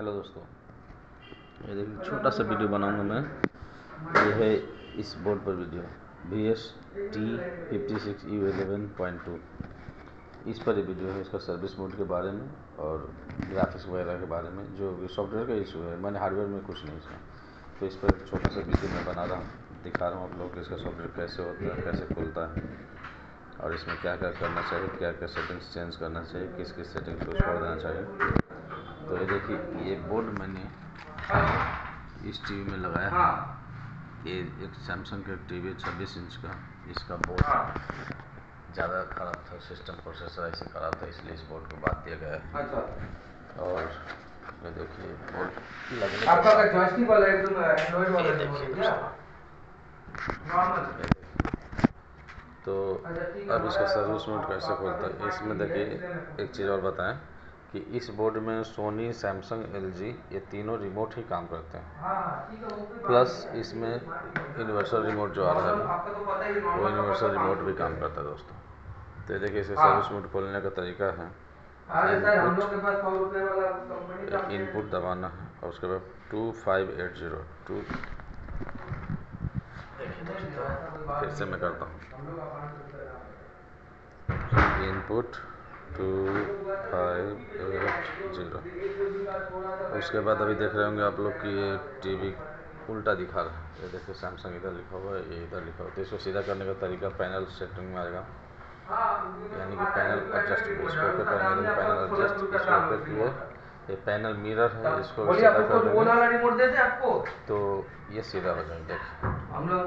Hello दोस्तों, ये देखिए, छोटा सा वीडियो बनाऊँगा मैं। ये है इस बोर्ड पर video B S T fifty six U eleven point two इस पर ये वीडियो है इसका सर्विस मोड के बारे में और ग्राफिक्स वगैरह के बारे में, जो सॉफ्टवेयर का इशू है। मैंने हार्डवेयर में कुछ नहीं इसमें तो इस पर छोटा सा वीडियो मैं बना रहा हूँ, दिखा रहा हूँ आप लोग इसका सॉफ्टवेयर कैसे होता है, कैसे खुलता है और इसमें क्या क्या करना चाहिए क्या क्या सेटिंग्स चेंज करना चाहिए किस किस सेटिंग्स को छोड़ देना चाहिए। तो ये देखिए ये बोर्ड मैंने इस टीवी में लगाया है। ये एक सैमसंग का टीवी छब्बीस इंच का। इसका बोर्ड ज़्यादा ख़राब था सिस्टम प्रोसेसर ऐसे ख़राब था इसलिए इस बोर्ड को बात दिया गया है। अच्छा। और ये देखिए बोर्ड लगने आपका जॉयस्टिक वाला एकदम एंड्रॉइड वाला ये क्या नॉर्मल तो अब इसका सर्विस मोड कैसे खोलता है? इसमें देखिए एक चीज़ और बताएँ। कि इस बोर्ड में सोनी सैमसंग एलजी ये तीनों रिमोट ही काम करते हैं। प्लस इसमें यूनिवर्सल रिमोट जो आ रहा है वो यूनिवर्सल रिमोट भी काम करता है दोस्तों। तो देखिए इसे। सर्विस मोड खोलने का तरीका है। इनपुट दबाना है और उसके बाद two five eight zero two फिर से मैं करता हूँ। Input two five eight zero उसके बाद अभी देख रहे होंगे आप लोग कि ये टीवी उल्टा दिखा रहा है। ये देखिए सैमसंग इधर लिखा हुआ है ये इधर लिखा हुआ है। तो इसको सीधा करने का तरीका पैनल सेटिंग में आएगा यानी कि पैनल एडजस्ट इसको करने के पैनल एडजस्ट इसको ओके किए ये पैनल मिरर है इसको सीधा कर देंगे। तो ये सीधा हो जाएगा देखिए। हम लोग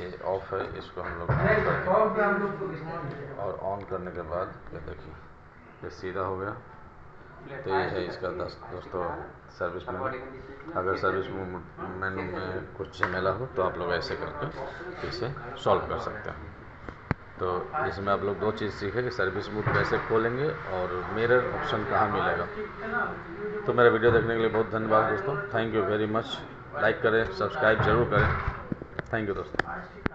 ये ऑफ़ है इसको हम लोग दे और ऑन करने के बाद ये देखिए ये सीधा हो गया। तो ये है इसका दस दोस्तों सर्विस मेनू अगर सर्विस मेनू में कुछ झमेला हो तो आप लोग ऐसे करके इसे सॉल्व कर सकते हैं। तो इसमें आप लोग दो चीज़ सीखे कि सर्विस मोड कैसे खोलेंगे और मिरर ऑप्शन कहाँ मिलेगा। तो मेरा वीडियो देखने के लिए बहुत धन्यवाद दोस्तों। Thank you very much like करें सब्सक्राइब ज़रूर करें। थैंक यू दोस्तों।